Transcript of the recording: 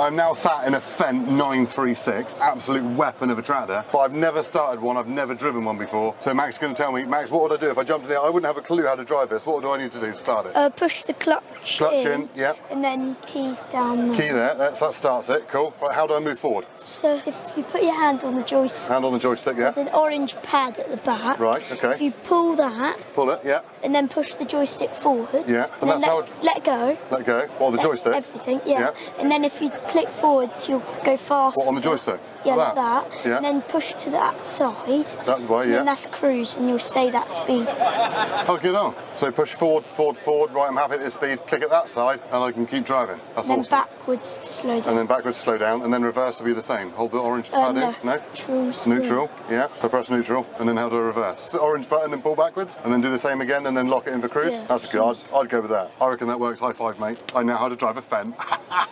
I'm now sat in a Fendt 936, absolute weapon of a tractor, but I've never started one, I've never driven one before. So Max is going to tell me, Max, what would I do if I jumped in there? I wouldn't have a clue how to drive this. What do I need to do to start it? Uh, push the clutch, Clutch in, yeah. and then keys down there. Key there, that's, that starts it, cool. Right, how do I move forward? So if you put your hand on the joystick, Hand on the joystick, yeah. there's an orange pad at the back. Right, okay. If you pull that Pull it, yeah. and then push the joystick forward, Yeah, and then that's how let, it- let go. Let go. Well, the let joystick. Everything, yeah. Yeah. And then if you click forwards, you'll go fast. What, on the joystick? Yeah, Like that? that. Yeah. And then push to that side. That way, yeah. then that's cruise, and you'll stay that speed. Oh, get on. So push forward, forward, forward. Right, I'm happy at this speed. Click at that side, and I can keep driving. That's And then awesome. backwards to slow down. And then backwards, slow down, and then reverse to be the same. Hold the orange Uh, pad no. in. No. Neutral. Yeah. So press neutral, and then how do I reverse? So orange button and pull backwards, and then do the same again, and then lock it in for cruise. Yeah. That's good. I'd, I'd go with that. I reckon that works. High five, mate. I know how to drive a Fendt.